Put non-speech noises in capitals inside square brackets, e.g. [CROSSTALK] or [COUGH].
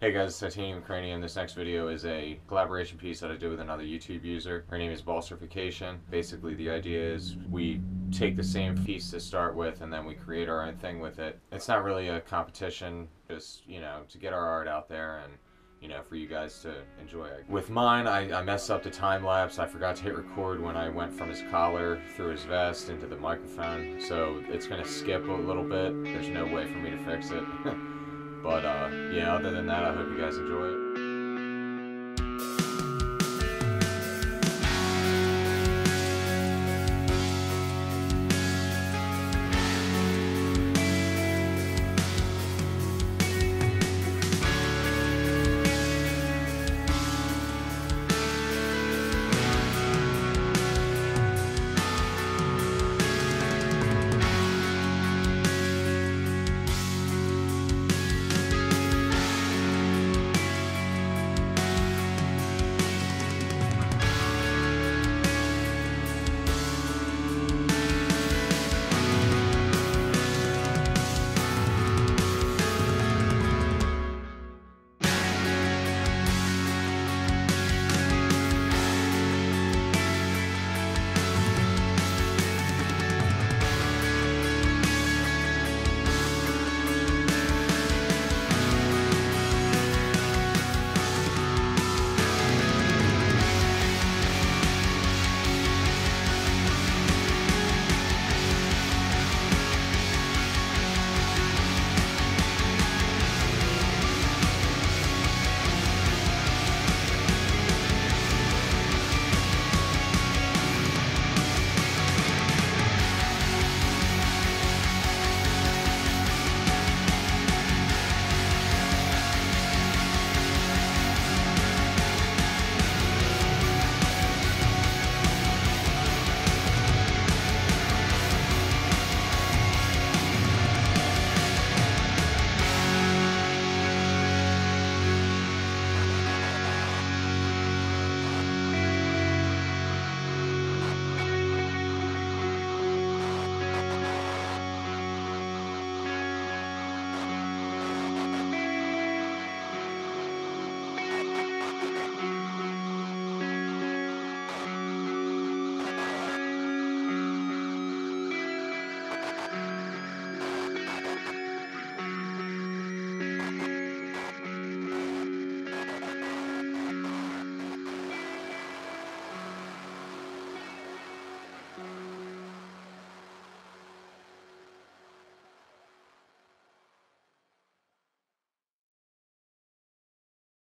Hey guys, it's Titanium Cranium. This next video is a collaboration piece that I did with another YouTube user. Her name is Balserification. Basically, the idea is we take the same piece to start with and then we create our own thing with it. It's not really a competition, just, you know, to get our art out there and you know, for you guys to enjoy. With mine, I, I messed up the time lapse. I forgot to hit record when I went from his collar through his vest into the microphone. So it's going to skip a little bit. There's no way for me to fix it. [LAUGHS] but uh, yeah, other than that, I hope you guys enjoy it.